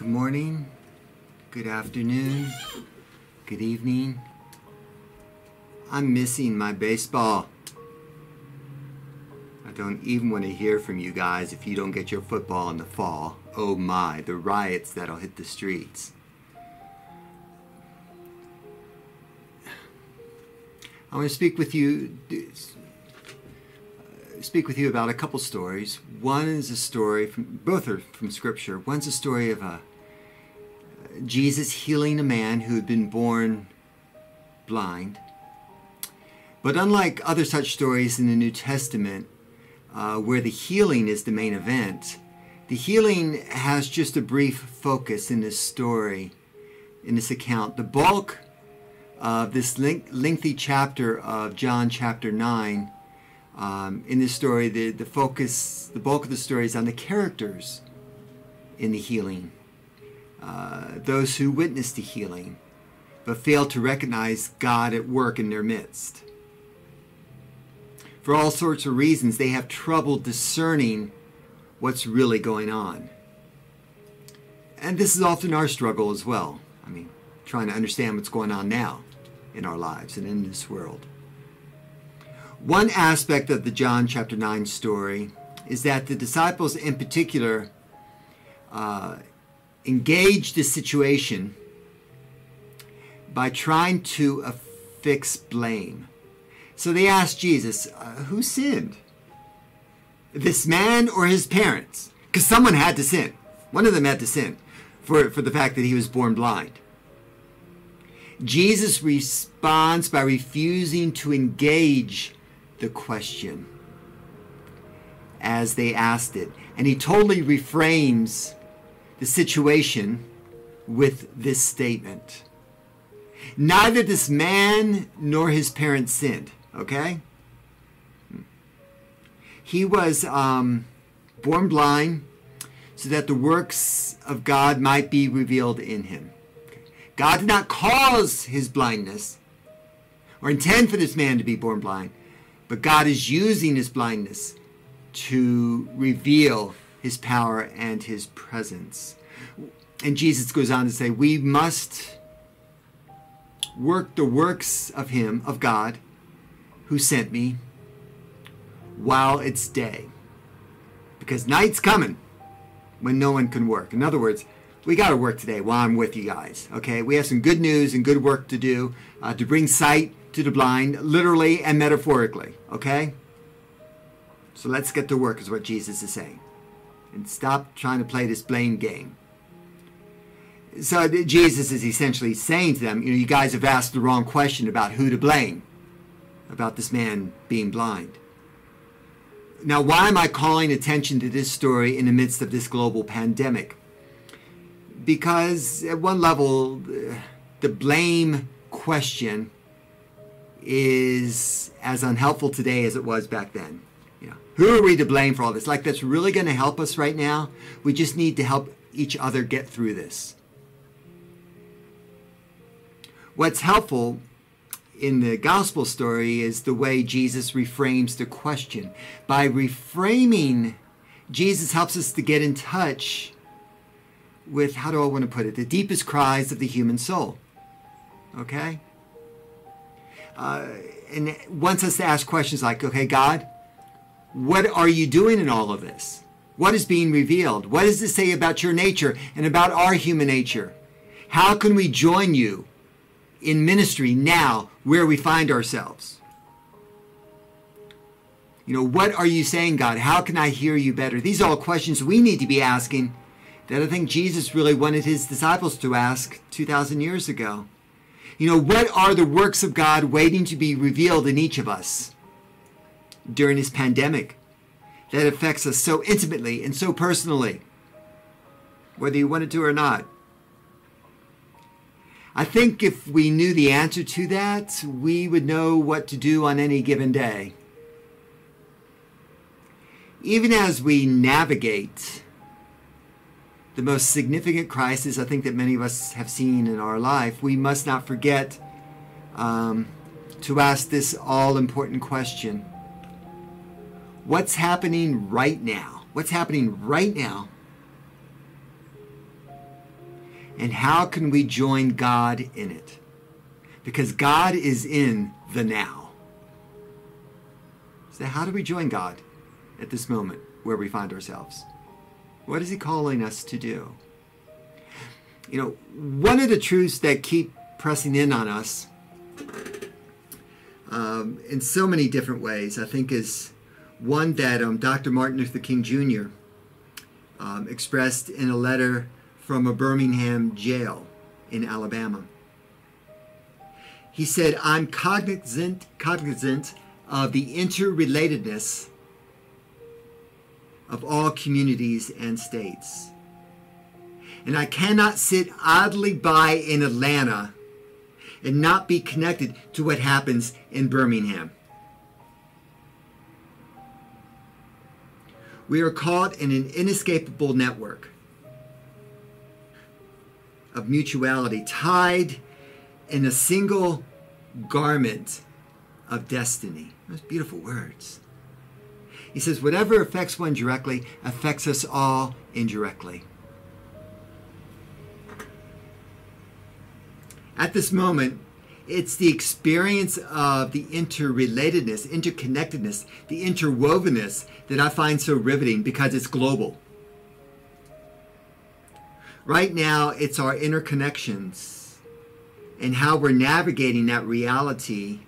Good morning, good afternoon, good evening. I'm missing my baseball. I don't even want to hear from you guys if you don't get your football in the fall. Oh my, the riots that'll hit the streets. I want to speak with you uh, speak with you about a couple stories. One is a story from both are from scripture. One's a story of a Jesus healing a man who had been born blind. But unlike other such stories in the New Testament, uh, where the healing is the main event, the healing has just a brief focus in this story, in this account. The bulk of this lengthy chapter of John chapter 9, um, in this story, the, the focus, the bulk of the story is on the characters in the healing. Uh, those who witness the healing, but fail to recognize God at work in their midst. For all sorts of reasons, they have trouble discerning what's really going on. And this is often our struggle as well. I mean, trying to understand what's going on now in our lives and in this world. One aspect of the John chapter 9 story is that the disciples, in particular, uh, engage the situation by trying to affix blame. So they ask Jesus, uh, who sinned? This man or his parents? Because someone had to sin. One of them had to sin for, for the fact that he was born blind. Jesus responds by refusing to engage the question as they asked it. And he totally reframes the situation with this statement. Neither this man nor his parents sinned, okay? He was um, born blind so that the works of God might be revealed in him. God did not cause his blindness or intend for this man to be born blind, but God is using his blindness to reveal his power and his presence. And Jesus goes on to say, We must work the works of him, of God, who sent me, while it's day. Because night's coming when no one can work. In other words, we got to work today while I'm with you guys. Okay, we have some good news and good work to do uh, to bring sight to the blind, literally and metaphorically. Okay, so let's get to work, is what Jesus is saying and stop trying to play this blame game. So Jesus is essentially saying to them, you know, you guys have asked the wrong question about who to blame, about this man being blind. Now, why am I calling attention to this story in the midst of this global pandemic? Because at one level, the blame question is as unhelpful today as it was back then. Who are we to blame for all this? Like, that's really going to help us right now? We just need to help each other get through this. What's helpful in the gospel story is the way Jesus reframes the question. By reframing, Jesus helps us to get in touch with, how do I want to put it, the deepest cries of the human soul. Okay? Uh, and wants us to ask questions like, okay, God, what are you doing in all of this? What is being revealed? What does it say about your nature and about our human nature? How can we join you in ministry now where we find ourselves? You know, what are you saying, God? How can I hear you better? These are all questions we need to be asking that I think Jesus really wanted his disciples to ask 2,000 years ago. You know, what are the works of God waiting to be revealed in each of us? During this pandemic that affects us so intimately and so personally, whether you wanted to or not. I think if we knew the answer to that, we would know what to do on any given day. Even as we navigate the most significant crisis I think that many of us have seen in our life, we must not forget um, to ask this all important question what's happening right now. What's happening right now And how can we join God in it? Because God is in the now. So, how do we join God at this moment where we find ourselves? What is He calling us to do? You know, one of the truths that keep pressing in on us um, in so many different ways, I think, is one that um, Dr. Martin Luther King Jr. Um, expressed in a letter from a Birmingham jail in Alabama. He said, I'm cognizant, cognizant of the interrelatedness of all communities and states. And I cannot sit idly by in Atlanta and not be connected to what happens in Birmingham. We are caught in an inescapable network of mutuality, tied in a single garment of destiny. Those beautiful words. He says, whatever affects one directly affects us all indirectly. At this moment, it's the experience of the interrelatedness, interconnectedness, the interwovenness that I find so riveting because it's global. Right now, it's our interconnections and how we're navigating that reality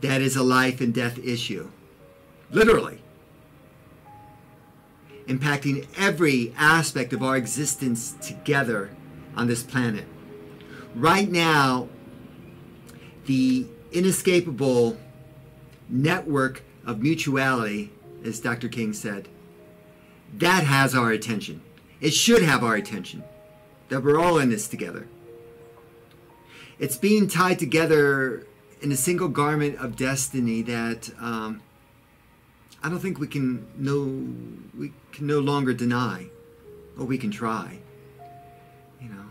that is a life and death issue. Literally. Impacting every aspect of our existence together on this planet right now, the inescapable network of mutuality, as Dr. King said, that has our attention. It should have our attention. That we're all in this together. It's being tied together in a single garment of destiny that um, I don't think we can no we can no longer deny, or we can try. You know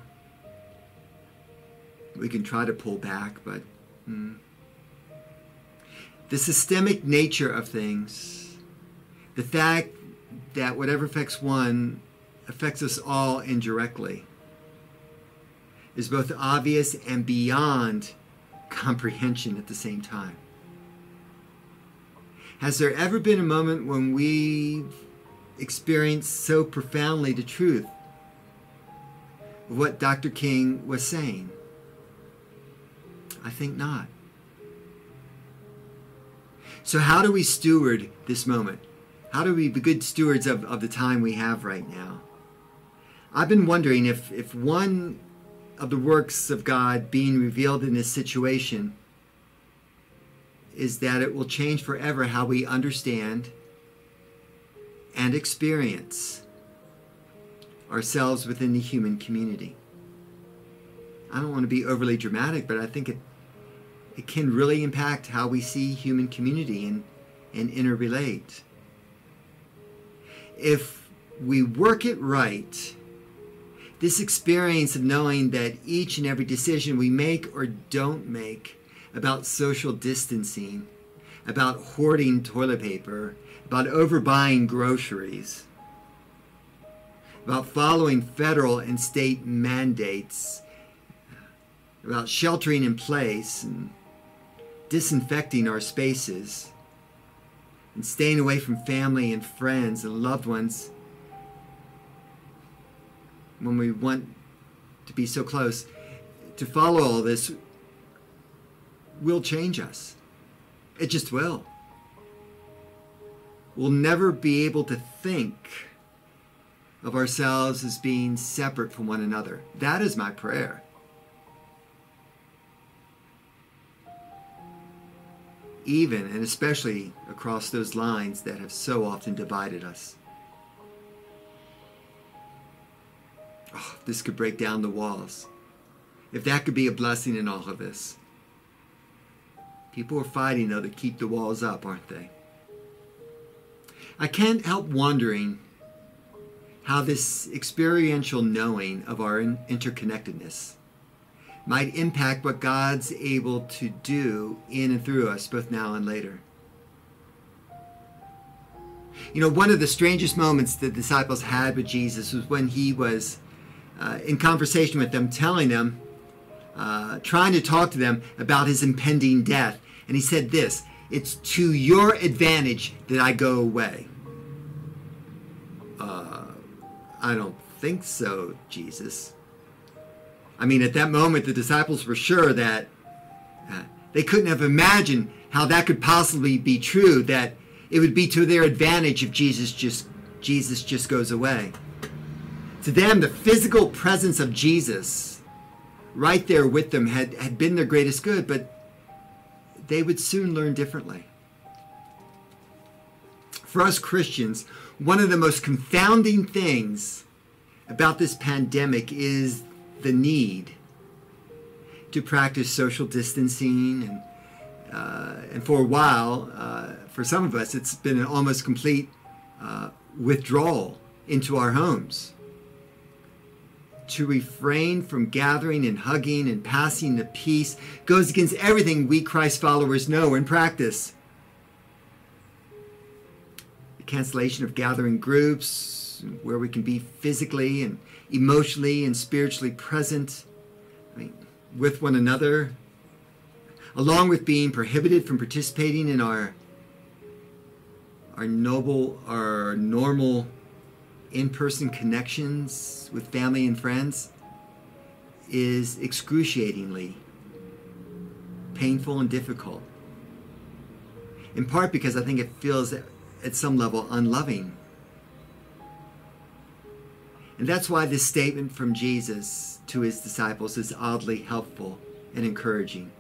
we can try to pull back, but mm. the systemic nature of things, the fact that whatever affects one affects us all indirectly, is both obvious and beyond comprehension at the same time. Has there ever been a moment when we've experienced so profoundly the truth of what Dr. King was saying? I think not. So, how do we steward this moment? How do we be good stewards of, of the time we have right now? I've been wondering if, if one of the works of God being revealed in this situation is that it will change forever how we understand and experience ourselves within the human community. I don't want to be overly dramatic, but I think it it can really impact how we see human community and, and interrelate. If we work it right, this experience of knowing that each and every decision we make or don't make about social distancing, about hoarding toilet paper, about overbuying groceries, about following federal and state mandates, about sheltering in place and disinfecting our spaces and staying away from family and friends and loved ones when we want to be so close, to follow all this will change us. It just will. We'll never be able to think of ourselves as being separate from one another. That is my prayer. Even and especially across those lines that have so often divided us. Oh, this could break down the walls. If that could be a blessing in all of this. People are fighting, though, to keep the walls up, aren't they? I can't help wondering how this experiential knowing of our interconnectedness might impact what God's able to do in and through us, both now and later. You know, one of the strangest moments the disciples had with Jesus was when he was uh, in conversation with them, telling them, uh, trying to talk to them about his impending death. And he said this It's to your advantage that I go away. Uh, I don't think so, Jesus. I mean, at that moment, the disciples were sure that uh, they couldn't have imagined how that could possibly be true, that it would be to their advantage if Jesus just Jesus just goes away. To them, the physical presence of Jesus right there with them had, had been their greatest good, but they would soon learn differently. For us Christians, one of the most confounding things about this pandemic is the need to practice social distancing and uh, and for a while, uh, for some of us, it's been an almost complete uh, withdrawal into our homes. To refrain from gathering and hugging and passing the peace goes against everything we Christ followers know and practice. The cancellation of gathering groups where we can be physically and emotionally and spiritually present I mean, with one another, along with being prohibited from participating in our our noble, our normal in-person connections with family and friends is excruciatingly painful and difficult. In part because I think it feels at some level unloving. And that's why this statement from Jesus to his disciples is oddly helpful and encouraging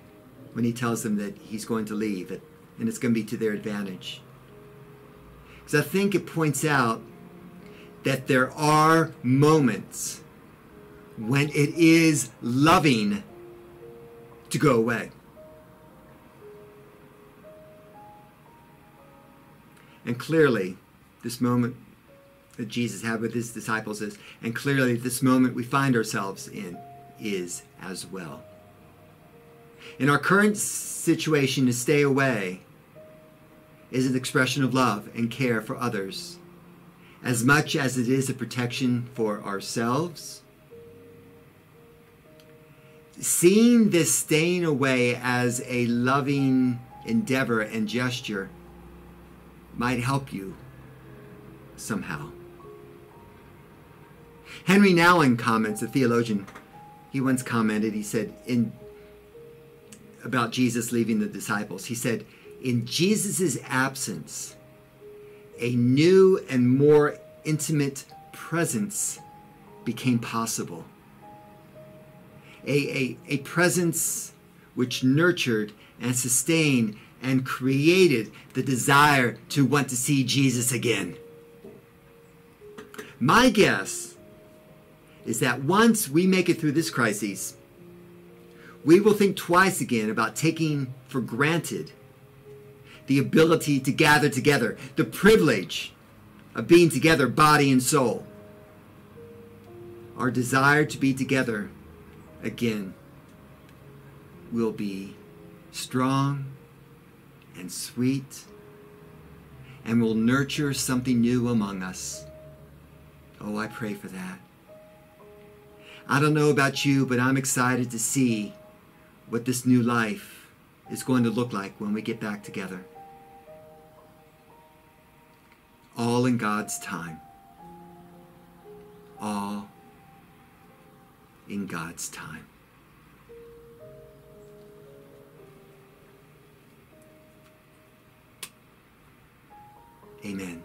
when he tells them that he's going to leave and it's going to be to their advantage. Because I think it points out that there are moments when it is loving to go away. And clearly, this moment that Jesus had with his disciples is, and clearly this moment we find ourselves in is as well. In our current situation, to stay away is an expression of love and care for others, as much as it is a protection for ourselves. Seeing this staying away as a loving endeavor and gesture might help you somehow. Henri Nouwen comments, a theologian, he once commented, he said, in about Jesus leaving the disciples, he said, in Jesus' absence, a new and more intimate presence became possible. A, a, a presence which nurtured and sustained and created the desire to want to see Jesus again. My guess is that once we make it through this crisis, we will think twice again about taking for granted the ability to gather together, the privilege of being together, body and soul. Our desire to be together again will be strong and sweet and will nurture something new among us. Oh, I pray for that. I don't know about you, but I'm excited to see what this new life is going to look like when we get back together. All in God's time. All in God's time. Amen.